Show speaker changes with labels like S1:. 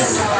S1: I'm